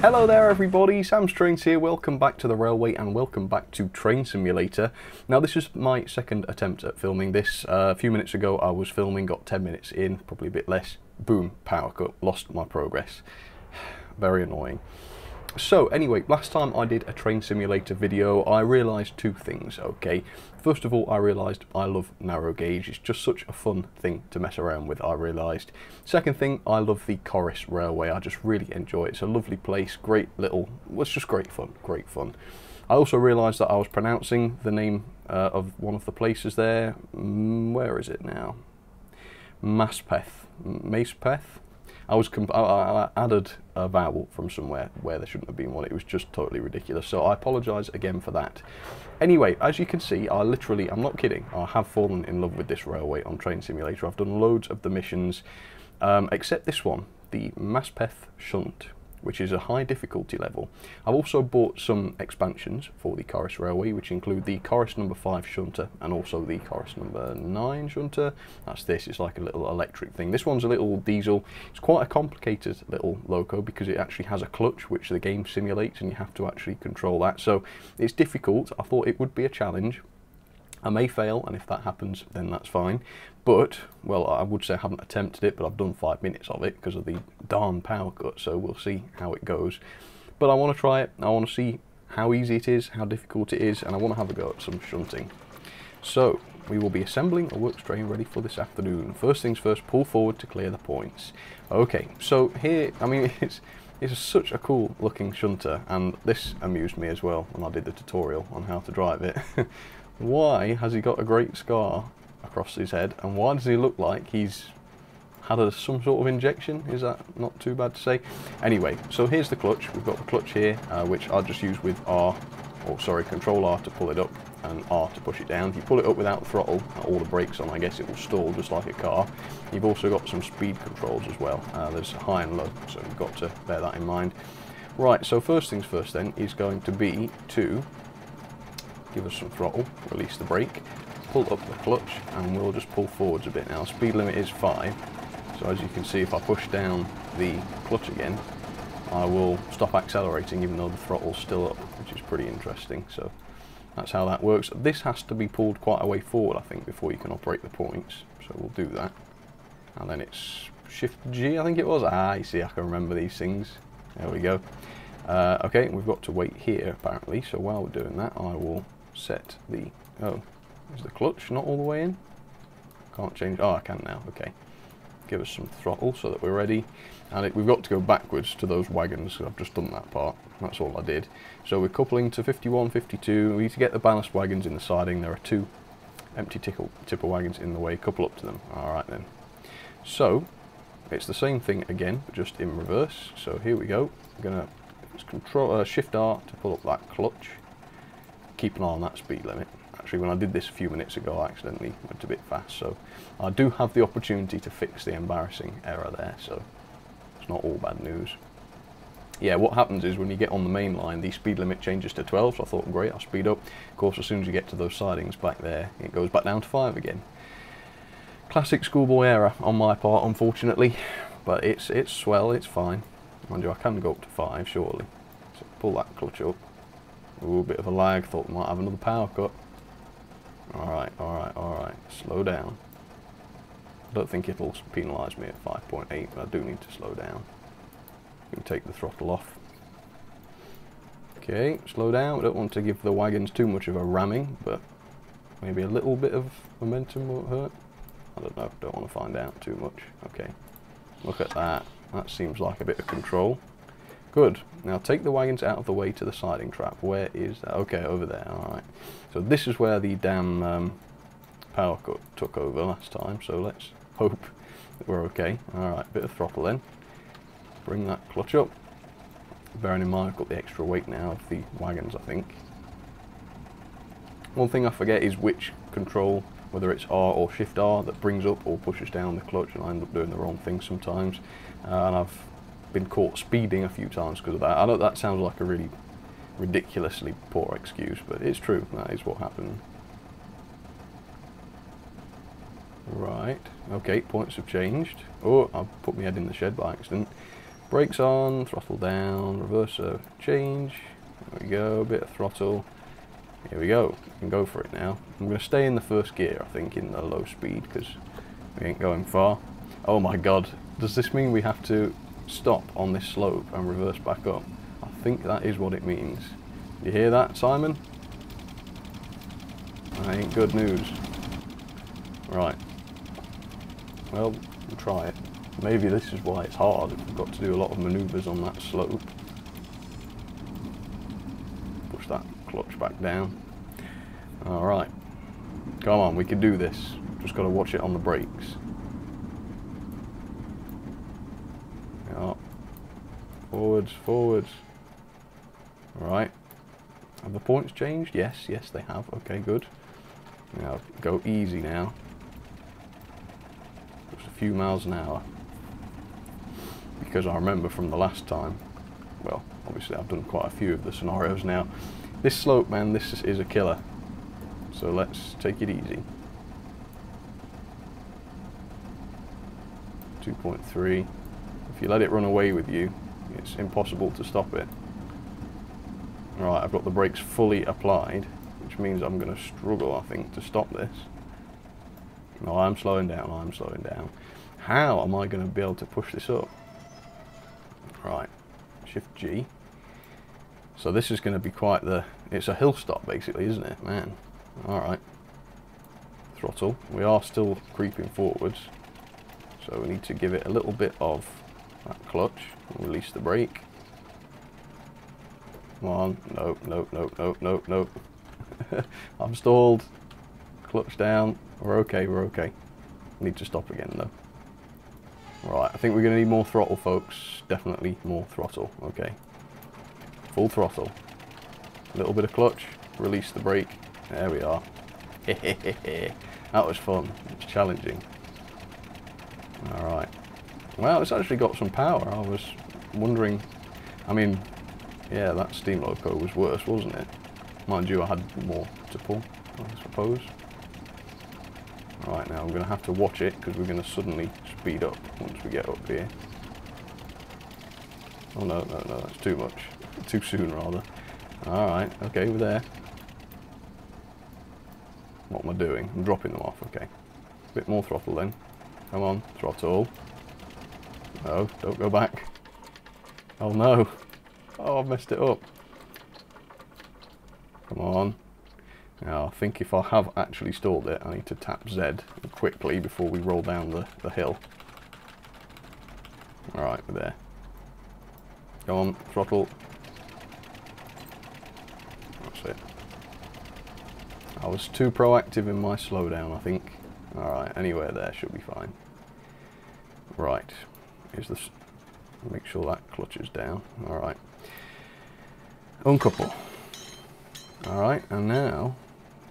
Hello there everybody, Sam's Trains here, welcome back to the railway and welcome back to Train Simulator. Now this is my second attempt at filming this. Uh, a few minutes ago I was filming, got 10 minutes in, probably a bit less, boom, power cut, lost my progress. Very annoying. So anyway, last time I did a train simulator video, I realised two things, okay. First of all, I realised I love narrow gauge. It's just such a fun thing to mess around with, I realised. Second thing, I love the Corris Railway. I just really enjoy it. It's a lovely place, great little, well, it's just great fun, great fun. I also realised that I was pronouncing the name uh, of one of the places there. Mm, where is it now? Maespoeth. Maespoeth? I was I, I added a vowel from somewhere where there shouldn't have been one. It was just totally ridiculous. So I apologise again for that. Anyway, as you can see, I literally, I'm not kidding, I have fallen in love with this railway on Train Simulator. I've done loads of the missions, um, except this one, the Maespoeth Shunt which is a high difficulty level. I've also bought some expansions for the Corris Railway, which include the Corris number 5 shunter and also the Corris number 9 shunter. That's this, it's like a little electric thing. This one's a little diesel. It's quite a complicated little loco because it actually has a clutch, which the game simulates, and you have to actually control that. So it's difficult. I thought it would be a challenge. I may fail, and if that happens, then that's fine. But, well, I would say I haven't attempted it, but I've done five minutes of it because of the darn power cut, so we'll see how it goes. But I want to try it, I want to see how easy it is, how difficult it is, and I want to have a go at some shunting. So, we will be assembling a works train ready for this afternoon. First things first, pull forward to clear the points. Okay, so here, I mean, it's, it's such a cool looking shunter, and this amused me as well when I did the tutorial on how to drive it. why has he got a great scar across his head and why does he look like he's had a, some sort of injection? Is that not too bad to say? Anyway so here's the clutch. We've got the clutch here uh, which I'll just use with R or sorry control R to pull it up and R to push it down. If you pull it up without throttle all the brakes on I guess it will stall just like a car. You've also got some speed controls as well. Uh, there's high and low so you've got to bear that in mind. Right so first things first then is going to be to give us some throttle, release the brake, pull up the clutch, and we'll just pull forwards a bit now. Speed limit is 5, so as you can see if I push down the clutch again, I will stop accelerating even though the throttle's still up, which is pretty interesting. So that's how that works. This has to be pulled quite a way forward, I think, before you can operate the points. So we'll do that. And then it's Shift G, I think it was. Ah, you see, I can remember these things. There we go. Uh, okay, we've got to wait here, apparently. So while we're doing that, I will set the, oh, is the clutch not all the way in? Can't change, oh I can now, okay. Give us some throttle so that we're ready. And it, we've got to go backwards to those wagons, I've just done that part, that's all I did. So we're coupling to 51, 52, we need to get the ballast wagons in the siding, there are two empty tickle, tipper wagons in the way, couple up to them, alright then. So, it's the same thing again, but just in reverse. So here we go. I'm gonna control uh, shift R to pull up that clutch keep an eye on that speed limit. Actually, when I did this a few minutes ago, I accidentally went a bit fast, so I do have the opportunity to fix the embarrassing error there, so it's not all bad news. Yeah, what happens is when you get on the main line, the speed limit changes to 12, so I thought, great, I'll speed up. Of course, as soon as you get to those sidings back there, it goes back down to 5 again. Classic schoolboy error on my part, unfortunately, but it's, it's swell, it's fine. Mind you, I can go up to 5, surely. So pull that clutch up. Ooh, bit of a lag. Thought we might have another power cut. Alright, alright, alright. Slow down. I don't think it'll penalise me at 5.8, but I do need to slow down. We can take the throttle off. Okay, slow down. We don't want to give the wagons too much of a ramming, but maybe a little bit of momentum won't hurt. I don't know, don't want to find out too much. Okay, look at that. That seems like a bit of control. Good. Now take the wagons out of the way to the siding trap. Where is that? Okay, over there. Alright. So this is where the damn um, power cut took over last time. So let's hope that we're okay. Alright, bit of throttle then. Bring that clutch up. Bearing in mind I've got the extra weight now of the wagons, I think. One thing I forget is which control, whether it's R or Shift R, that brings up or pushes down the clutch, and I end up doing the wrong thing sometimes. Uh, and I've been caught speeding a few times because of that. I know that sounds like a really ridiculously poor excuse, but it's true. That is what happened. Right. Okay, points have changed. Oh, I put my head in the shed by accident. Brakes on, throttle down, reverser change. There we go, a bit of throttle. Here we go, can go for it now. I'm going to stay in the first gear, I think, in the low speed, because we ain't going far. Oh my god, does this mean we have to stop on this slope and reverse back up? I think that is what it means. You hear that, Simon? That ain't good news. Right. Well, we'll try it. Maybe this is why it's hard, we've got to do a lot of manoeuvres on that slope. Push that clutch back down. Alright. Come on, we can do this. Just got to watch it on the brakes. Yeah. Forwards, forwards. Alright. Have the points changed? Yes, yes they have. Okay, good. Now, go easy now. Just a few miles an hour because I remember from the last time, well, obviously I've done quite a few of the scenarios now. This slope, man, this is a killer. So let's take it easy. 2.3. If you let it run away with you, it's impossible to stop it. Right, I've got the brakes fully applied, which means I'm going to struggle, I think, to stop this. No, I'm slowing down, I'm slowing down. How am I going to be able to push this up? Right, Shift G. So this is going to be quite the, it's a hill stop basically, isn't it? Man, alright. Throttle. We are still creeping forwards. So we need to give it a little bit of that clutch. Release the brake. Come on. Nope, nope, nope, nope, nope, nope. I'm stalled. Clutch down. We're okay, we're okay. Need to stop again though. Right, I think we're going to need more throttle, folks. Definitely more throttle. Okay. Full throttle. A little bit of clutch. Release the brake. There we are. that was fun. It's challenging. Alright. Well, it's actually got some power. I was wondering... I mean, yeah, that steam loco was worse, wasn't it? Mind you, I had more to pull, I suppose. Right now I'm going to have to watch it because we're going to suddenly speed up once we get up here. Oh no, no, no, that's too much. Too soon rather. Alright, okay, we're there. What am I doing? I'm dropping them off, okay. Bit more throttle then. Come on, throttle. No, don't go back. Oh no. Oh, I've messed it up. Come on. Now, I think if I have actually stalled it, I need to tap Z quickly before we roll down the, the hill. Alright, we're there. Go on, throttle. That's it. I was too proactive in my slowdown, I think. Alright, anywhere there should be fine. Right. Is this... Make sure that clutches down. Alright. Uncouple. Alright, and now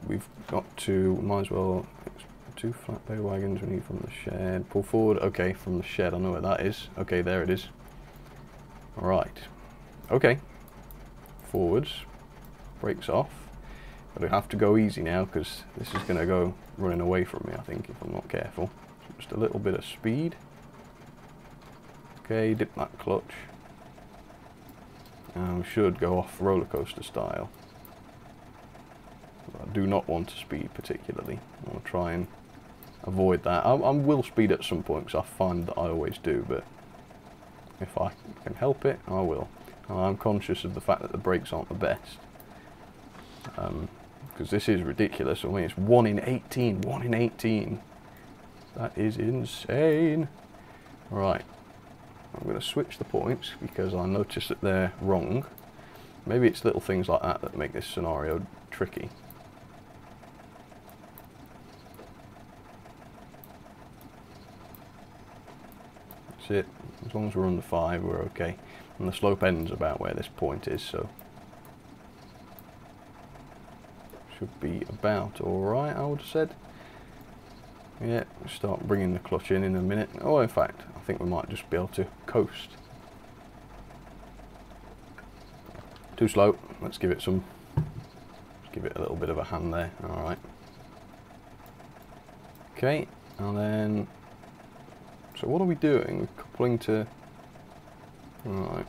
we've got to, might as well, two flat bay wagons we need from the shed. Pull forward, okay, from the shed, I know where that is. Okay, there it is. All right. okay. Forwards, brakes off. But I have to go easy now because this is going to go running away from me, I think, if I'm not careful. Just a little bit of speed. Okay, dip that clutch. And we should go off roller coaster style. I do not want to speed particularly. I want to try and avoid that. I, I will speed at some point because I find that I always do, but if I can help it, I will. And I'm conscious of the fact that the brakes aren't the best. Because um, this is ridiculous. I mean, it's 1 in 18. 1 in 18. That is insane. Right. I'm going to switch the points because I notice that they're wrong. Maybe it's little things like that that make this scenario tricky. That's it. As long as we're under 5, we're okay. And the slope ends about where this point is, so... Should be about alright, I would have said. Yeah, start bringing the clutch in in a minute. Oh, in fact, think we might just be able to coast. Too slow. Let's give it some... Give it a little bit of a hand there. Alright. Okay, and then so what are we doing? We're coupling to Right.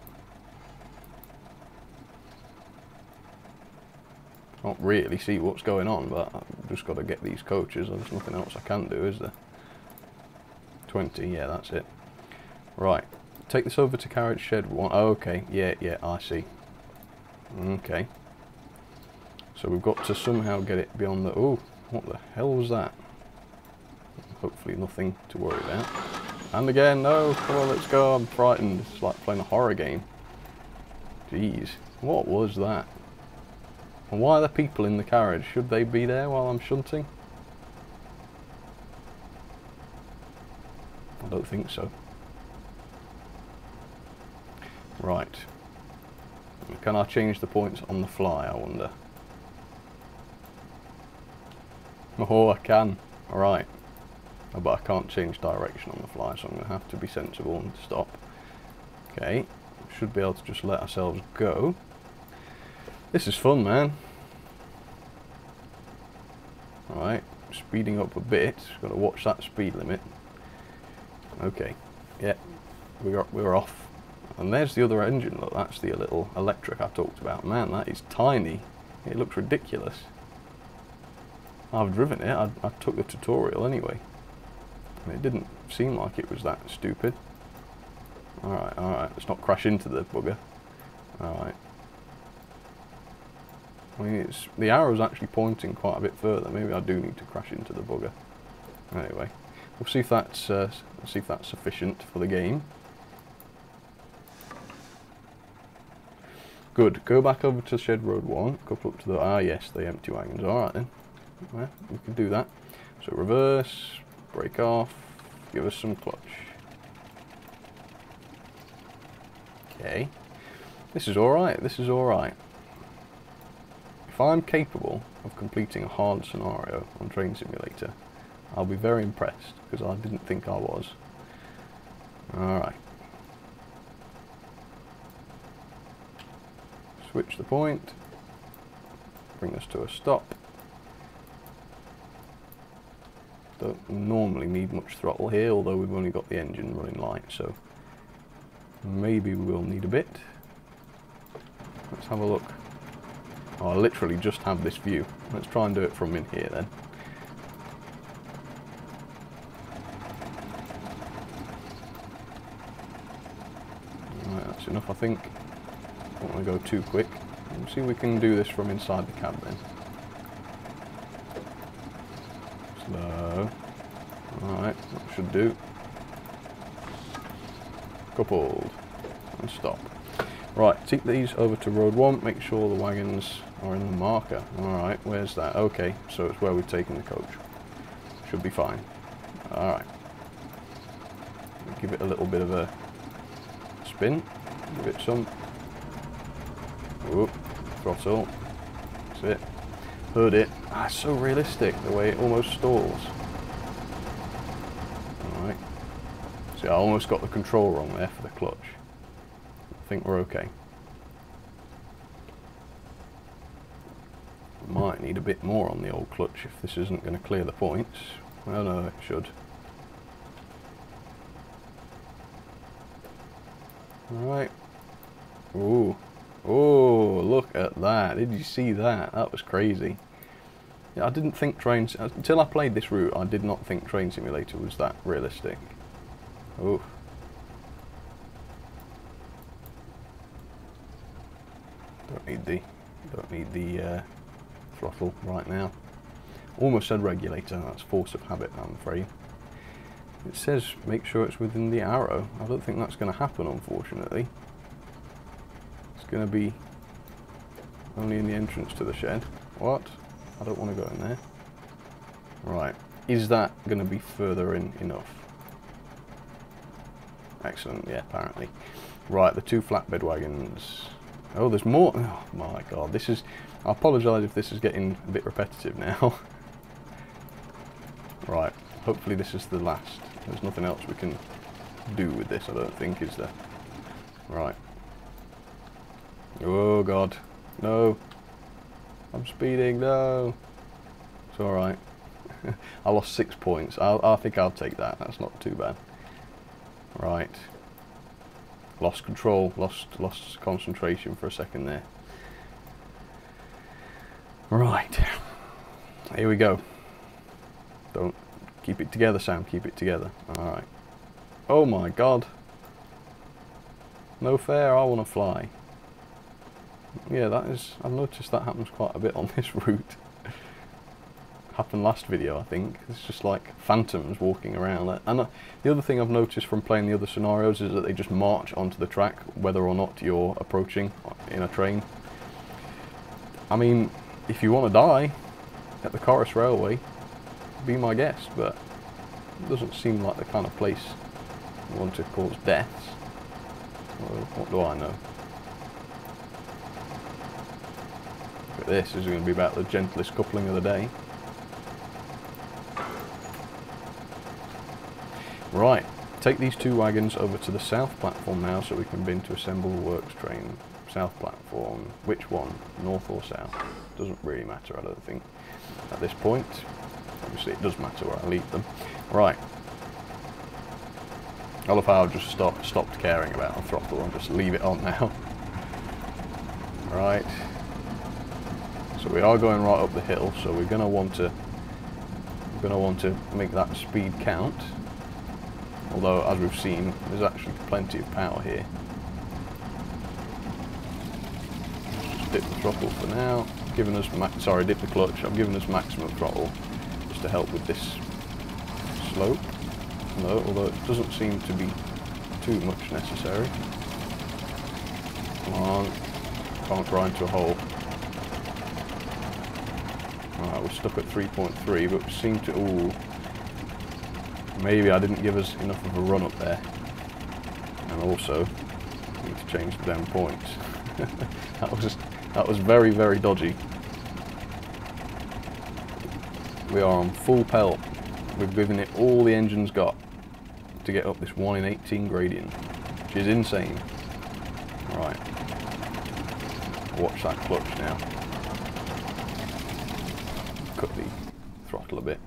Not really see what's going on, but I've just got to get these coaches. There's nothing else I can do, is there? 20, yeah, that's it. Right. Take this over to carriage shed one. Oh, okay, yeah, yeah, I see. Okay. So we've got to somehow get it beyond the... Oh, what the hell was that? Hopefully nothing to worry about. And again, no, come on, let's go. I'm frightened. It's like playing a horror game. Jeez, what was that? And why are the people in the carriage? Should they be there while I'm shunting? I don't think so. Right. Can I change the points on the fly, I wonder? Oh, I can. Alright. Oh, but I can't change direction on the fly, so I'm going to have to be sensible and stop. Okay. Should be able to just let ourselves go. This is fun, man. Alright. Speeding up a bit. Got to watch that speed limit. Okay. Yeah. We're, we're off. And there's the other engine. Look, that's the little electric I talked about. Man, that is tiny. It looks ridiculous. I've driven it. I, I took the tutorial anyway. And it didn't seem like it was that stupid. Alright, alright. Let's not crash into the bugger. Alright. I mean, it's, the arrow's actually pointing quite a bit further. Maybe I do need to crash into the bugger. Anyway, we'll see if that's uh, see if that's sufficient for the game. Good. Go back over to Shed Road 1. Couple up to the... Ah, yes, the empty wagons. Alright then. Yeah, we can do that. So reverse, break off, give us some clutch. Okay. This is alright, this is alright. If I'm capable of completing a hard scenario on Train Simulator, I'll be very impressed, because I didn't think I was. Alright. Switch the point, bring us to a stop. Don't normally need much throttle here, although we've only got the engine running light, so maybe we will need a bit. Let's have a look. Oh, I literally just have this view. Let's try and do it from in here then. Right, that's enough I think. Don't want to go too quick. Let's see if we can do this from inside the cab then. Slow. Alright, that should do. Coupled. And stop. Right, take these over to road 1, make sure the wagons are in the marker. Alright, where's that? Okay, so it's where we've taken the coach. Should be fine. Alright. Give it a little bit of a spin. Give it some. Whoop, throttle. That's it. Heard it. Ah, so realistic, the way it almost stalls. Alright. See, I almost got the control wrong there for the clutch. I think we're okay. Might need a bit more on the old clutch if this isn't going to clear the points. Well, no, it should. Alright. Ooh. Oh, look at that. Did you see that? That was crazy. I didn't think trains until I played this route. I did not think Train Simulator was that realistic. Oh. Don't need the don't need the uh, throttle right now. Almost said regulator. That's force of habit. I'm afraid. It says make sure it's within the arrow. I don't think that's going to happen, unfortunately. Going to be only in the entrance to the shed. What? I don't want to go in there. Right. Is that going to be further in enough? Excellent, yeah, apparently. Right, the two flatbed wagons. Oh, there's more. Oh, my God. This is... I apologise if this is getting a bit repetitive now. right. Hopefully this is the last. There's nothing else we can do with this, I don't think, is there? Right. Oh, God. No. I'm speeding, no. It's alright. I lost six points. I'll, I think I'll take that. That's not too bad. Right. Lost control, lost lost concentration for a second there. Right. Here we go. Don't keep it together, Sam, keep it together. Alright. Oh my god. No fair, I want to fly. Yeah, that is, I've noticed that happens quite a bit on this route. Happened last video, I think. It's just like phantoms walking around. And uh, the other thing I've noticed from playing the other scenarios is that they just march onto the track, whether or not you're approaching in a train. I mean, if you want to die at the Corris Railway, be my guest, but it doesn't seem like the kind of place you want to cause deaths. Well, what do I know? But this is going to be about the gentlest coupling of the day. Right, take these two wagons over to the south platform now so we can begin to assemble the works train. South platform, which one, north or south? Doesn't really matter, I don't think, at this point. Obviously it does matter where I leave them. Right. I love how I've just stop, stopped caring about a throttle and just leave it on now. right. So we are going right up the hill, so we're going to want to we're going to want to make that speed count. Although, as we've seen, there's actually plenty of power here. Just dip the throttle for now. Giving us max. sorry, dip the clutch. I'm giving us maximum throttle just to help with this slope. No, although it doesn't seem to be too much necessary. Come on, can't grind to a hole. Alright, we're stuck at 3.3, but we seem to... Ooh, maybe I didn't give us enough of a run up there. And also, need to change the damn points. that was that was very, very dodgy. We are on full pelt. We've given it all the engine's got to get up this 1 in 18 gradient, which is insane. Right. Watch that clutch now. Cut the throttle a bit.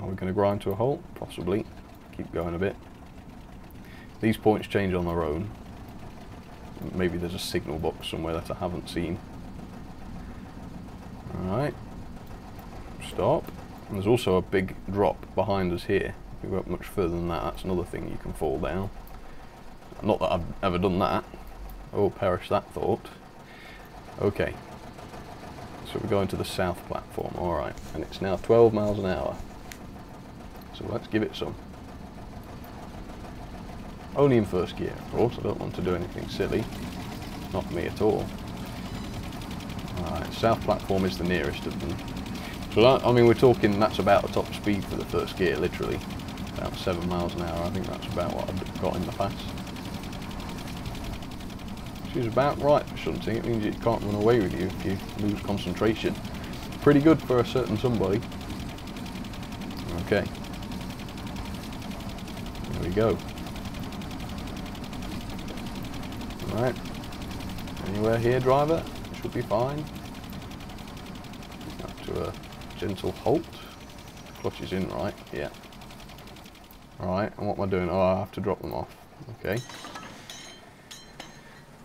Are we going to grind to a halt? Possibly. Keep going a bit. These points change on their own. Maybe there's a signal box somewhere that I haven't seen. Alright. Stop. And there's also a big drop behind us here. If we go up much further than that, that's another thing you can fall down. Not that I've ever done that. Oh, perish that thought. Okay. So we're going to the south platform, alright. And it's now 12 miles an hour. So let's give it some. Only in first gear, of course. I don't want to do anything silly. Not me at all. Alright, south platform is the nearest of them. So that, I mean, we're talking that's about the top speed for the first gear, literally. About 7 miles an hour. I think that's about what I've got in the past. She's about right for shunting. It means it can't run away with you if you lose concentration. Pretty good for a certain somebody. Okay. There we go. Right. Anywhere here, driver? Should be fine. Up to a gentle halt. Clutch is in, right? Yeah. Right, and what am I doing? Oh, I have to drop them off. Okay.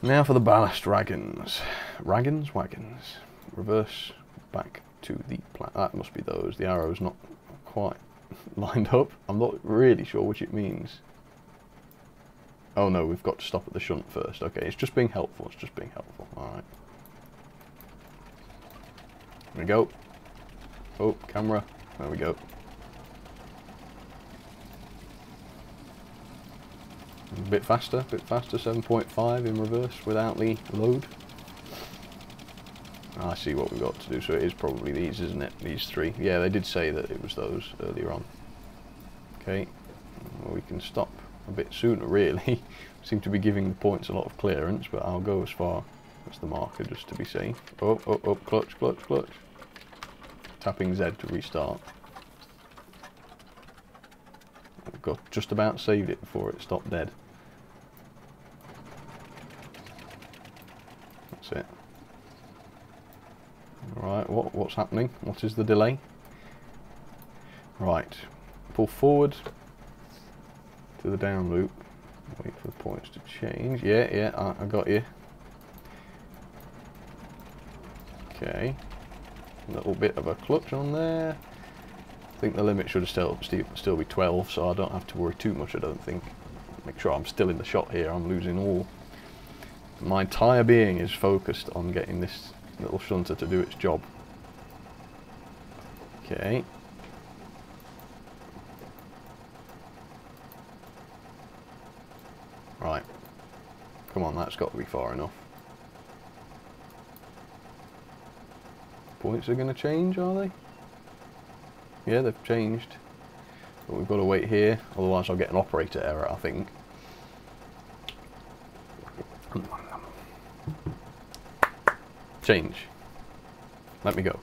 Now for the ballast wagons. Wagons? Wagons. Reverse back to the plat. That must be those. The arrow's not quite lined up. I'm not really sure which it means. Oh no, we've got to stop at the shunt first. Okay, it's just being helpful. It's just being helpful. Alright. There we go. Oh, camera. There we go. A bit faster, bit faster, 7.5 in reverse without the load. I see what we've got to do, so it is probably these, isn't it? These three. Yeah, they did say that it was those earlier on. Okay, well, we can stop a bit sooner, really. Seem to be giving the points a lot of clearance, but I'll go as far as the marker just to be safe. Oh, oh, oh, clutch, clutch, clutch. Tapping Z to restart. I've got just about saved it before it stopped dead. That's it. Right, what, what's happening? What is the delay? Right, pull forward to the down loop. Wait for the points to change. Yeah, yeah, I, I got you. Okay. Little bit of a clutch on there. I think the limit should still still be 12, so I don't have to worry too much, I don't think. Make sure I'm still in the shot here, I'm losing all. My entire being is focused on getting this little shunter to do its job. Okay. Right. Come on, that's got to be far enough. Points are going to change, are they? Yeah, they've changed. But we've got to wait here, otherwise I'll get an operator error, I think. Change. Let me go.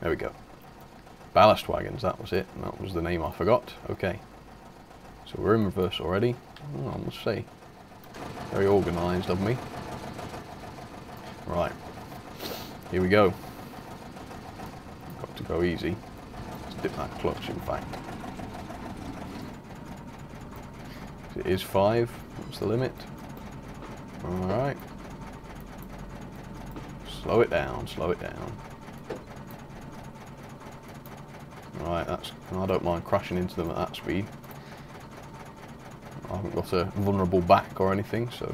There we go. Ballast wagons, that was it. That was the name I forgot. Okay. So we're in reverse already. Oh, I must say. Very organised of me. Right. Here we go. Got to go easy. Let's dip that clutch in fact. It is five. What's the limit? Alright. Slow it down, slow it down. Right, that's. I don't mind crashing into them at that speed. I haven't got a vulnerable back or anything, so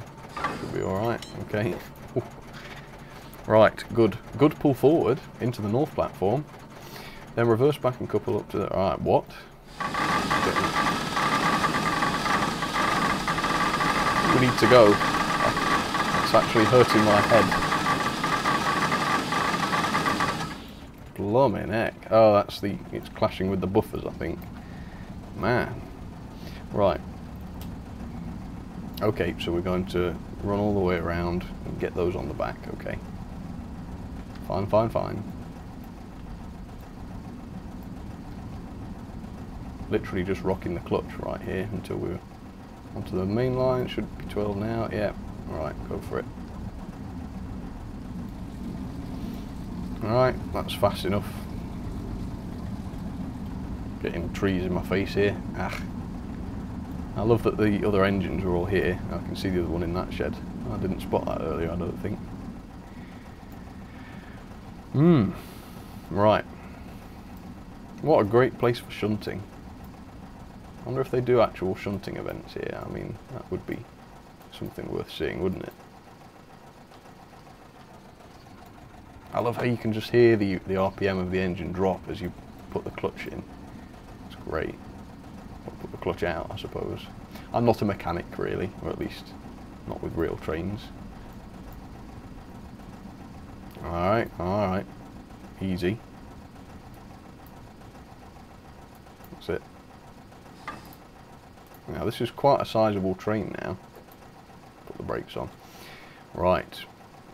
should be alright. Okay. right, good. Good pull forward into the north platform. Then reverse back and couple up to the... Alright, what? We need to go. It's actually hurting my head. Blimey neck. Oh, that's the... It's clashing with the buffers, I think. Man. Right. Okay, so we're going to run all the way around and get those on the back, okay. Fine, fine, fine. Literally just rocking the clutch right here until we're onto the main line. Should be 12 now, yeah. Alright, go for it. Alright, that's fast enough. Getting trees in my face here. Ah. I love that the other engines are all here. I can see the other one in that shed. I didn't spot that earlier, I don't think. Hmm. Right. What a great place for shunting. I wonder if they do actual shunting events here. I mean, that would be something worth seeing, wouldn't it? I love how you can just hear the, the RPM of the engine drop as you put the clutch in. It's great. Or put the clutch out, I suppose. I'm not a mechanic, really, or at least not with real trains. Alright, alright. Easy. That's it. Now this is quite a sizable train now. Put the brakes on. Right,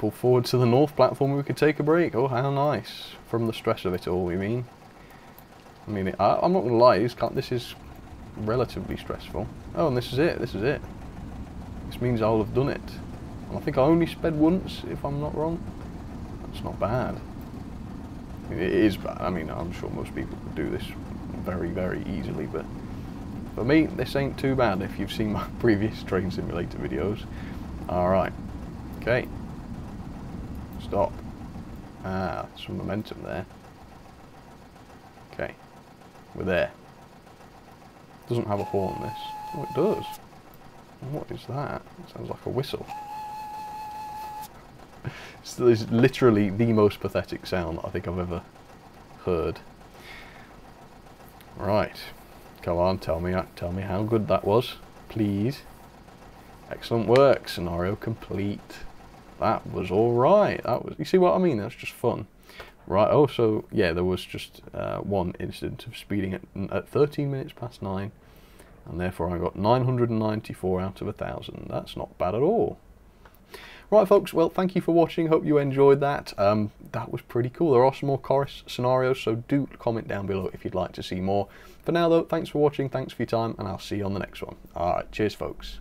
pull forward to the north platform we could take a break. Oh, how nice. From the stress of it all, we mean. I mean, I, am not going to lie, this is relatively stressful. Oh, and this is it, this is it. This means I'll have done it. And I think I only sped once, if I'm not wrong. That's not bad. I mean, it is bad. I mean, I'm sure most people could do this very, very easily, but for me, this ain't too bad if you've seen my previous train simulator videos. Alright. Okay. Stop. Ah, some momentum there. Okay. We're there. Doesn't have a horn, this. Oh, it does. What is that? It sounds like a whistle. It's literally the most pathetic sound I think I've ever heard. Right. Come on, tell me, tell me how good that was, please. Excellent work, scenario complete that was all right. That was, you see what I mean? That's just fun. Right, also, yeah, there was just uh, one incident of speeding at, at 13 minutes past 9, and therefore I got 994 out of a 1,000. That's not bad at all. Right, folks, well, thank you for watching. Hope you enjoyed that. Um, that was pretty cool. There are some more Corris scenarios, so do comment down below if you'd like to see more. For now, though, thanks for watching, thanks for your time, and I'll see you on the next one. All right, cheers, folks.